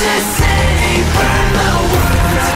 This City,